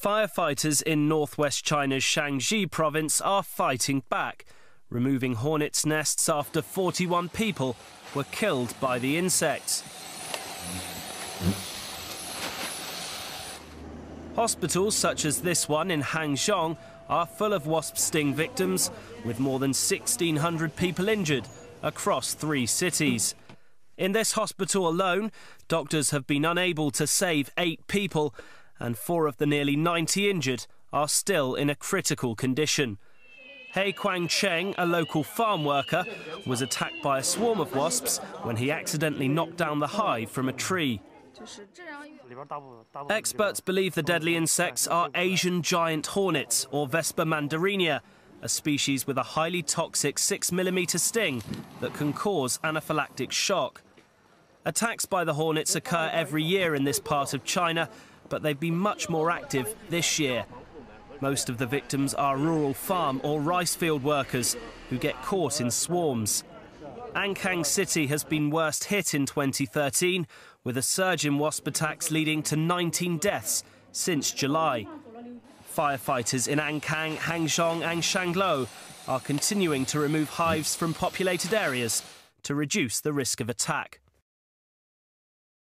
Firefighters in northwest China's Shaanxi province are fighting back, removing hornets' nests after 41 people were killed by the insects. Hospitals such as this one in Hanzhong are full of wasp sting victims, with more than 1,600 people injured across three cities. In this hospital alone, doctors have been unable to save eight people, and four of the nearly 90 injured are still in a critical condition. He Kwang Cheng, a local farm worker, was attacked by a swarm of wasps when he accidentally knocked down the hive from a tree. Experts believe the deadly insects are Asian giant hornets, or Vespa mandarinia, a species with a highly toxic 6mm sting that can cause anaphylactic shock. Attacks by the hornets occur every year in this part of China, but they've been much more active this year. Most of the victims are rural farm or rice field workers who get caught in swarms. Ankang City has been worst hit in 2013, with a surge in wasp attacks leading to 19 deaths since July. Firefighters in Ankang, Hanzhong and Shangluo are continuing to remove hives from populated areas to reduce the risk of attack.